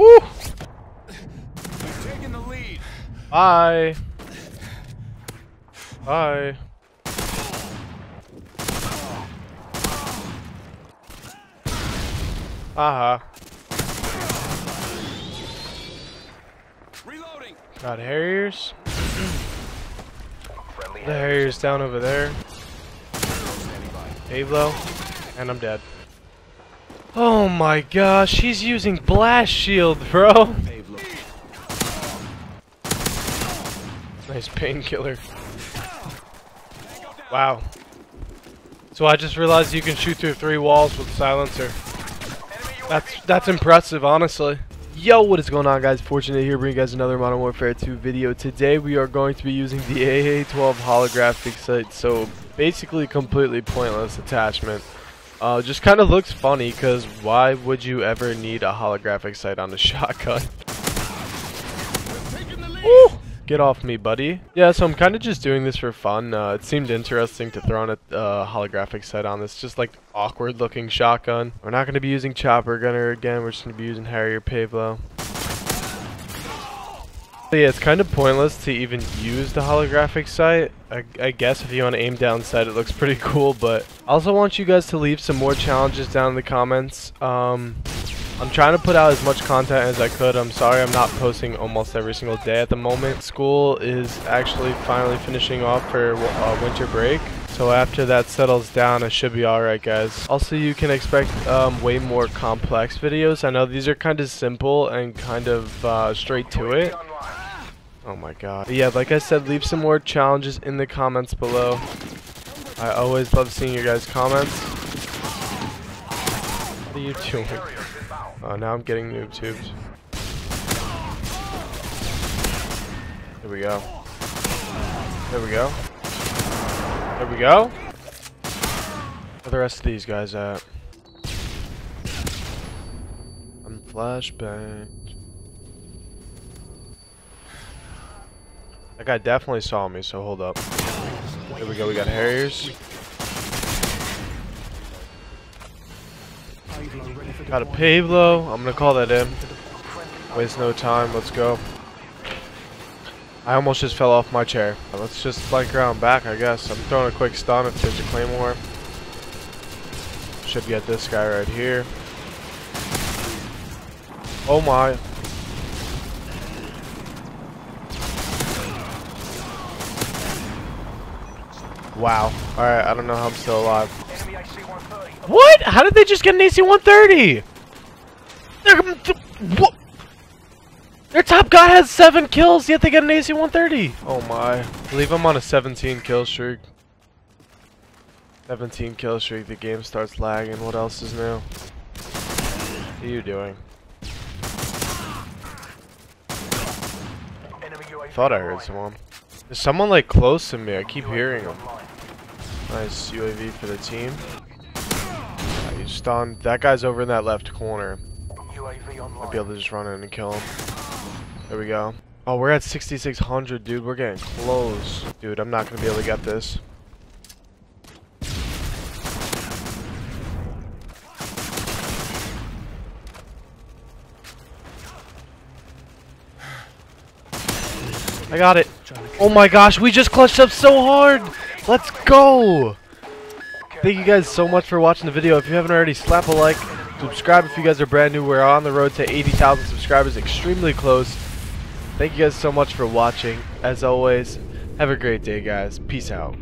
Woo! Taking the lead. Bye. Bye. Uh huh. Reloading. Got Harriers. The Harriers down over there. Pave Low. And I'm dead. Oh my gosh, he's using Blast Shield, bro. Nice painkiller. Wow. So I just realized you can shoot through three walls with silencer. That's that's impressive, honestly. Yo, what is going on guys? Fortunate here bringing you guys another Modern Warfare 2 video. Today we are going to be using the AA-12 holographic sight. So basically completely pointless attachment. Uh, just kind of looks funny because why would you ever need a holographic sight on a shotgun? Ooh, get off me, buddy. Yeah, so I'm kind of just doing this for fun. Uh, it seemed interesting to throw on a uh, holographic sight on this just like awkward looking shotgun. We're not going to be using chopper gunner again. We're just going to be using Harrier Pave Low. Yeah, it's kind of pointless to even use the holographic sight. I, I, guess if you want to aim down sight, it looks pretty cool, but I also want you guys to leave some more challenges down in the comments. Um, I'm trying to put out as much content as I could. I'm sorry I'm not posting almost every single day at the moment. School is actually finally finishing off for uh, winter break. So after that settles down, it should be alright guys. Also, you can expect um, way more complex videos. I know these are kind of simple and kind of uh, straight to it. Oh my god. But yeah, like I said, leave some more challenges in the comments below. I always love seeing your guys' comments. What are you doing? Oh, now I'm getting noob tubes. There we go. There we go. There we go. Where the rest of these guys at? I'm flashbang. That guy definitely saw me, so hold up. Here we go, we got Harriers. Got a Pave Low. I'm gonna call that in. Waste no time, let's go. I almost just fell off my chair. Let's just flank around back, I guess. I'm throwing a quick stun if there's a claymore. Should get this guy right here. Oh my. Wow. Alright, I don't know how I'm still alive. What? How did they just get an AC-130? What? Their top guy has 7 kills, yet they get an AC-130. Oh my. I believe I'm on a 17 kill streak. 17 kill streak, the game starts lagging. What else is new? What are you doing? Thought I heard someone. There's someone like close to me. I keep hearing them. Nice UAV for the team. Yeah, he's stunned. That guy's over in that left corner. I'll be able to just run in and kill him. There we go. Oh, we're at 6,600, dude. We're getting close. Dude, I'm not going to be able to get this. I got it. Oh my gosh, we just clutched up so hard. Let's go. Thank you guys so much for watching the video. If you haven't already, slap a like. Subscribe if you guys are brand new. We're on the road to 80,000 subscribers. Extremely close. Thank you guys so much for watching. As always, have a great day, guys. Peace out.